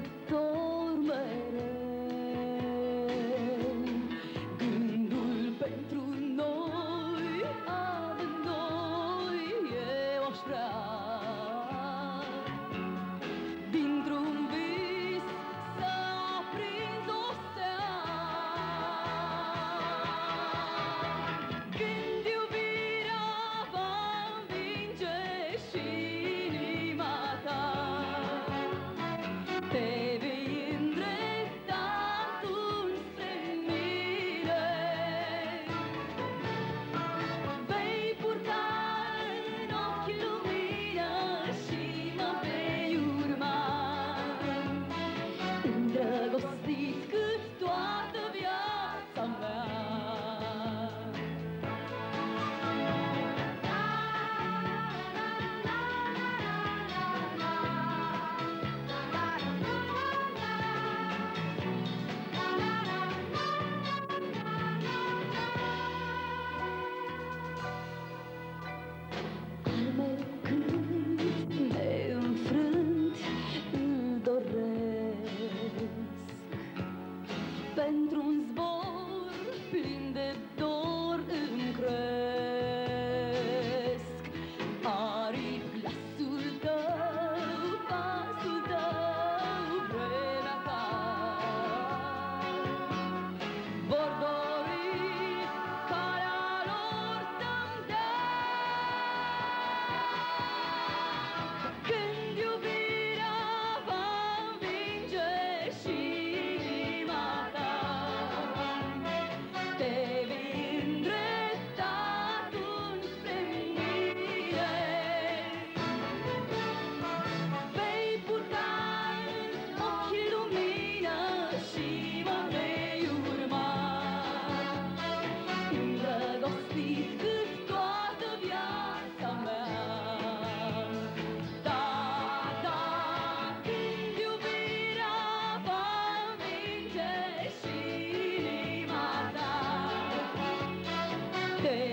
the door. birthday.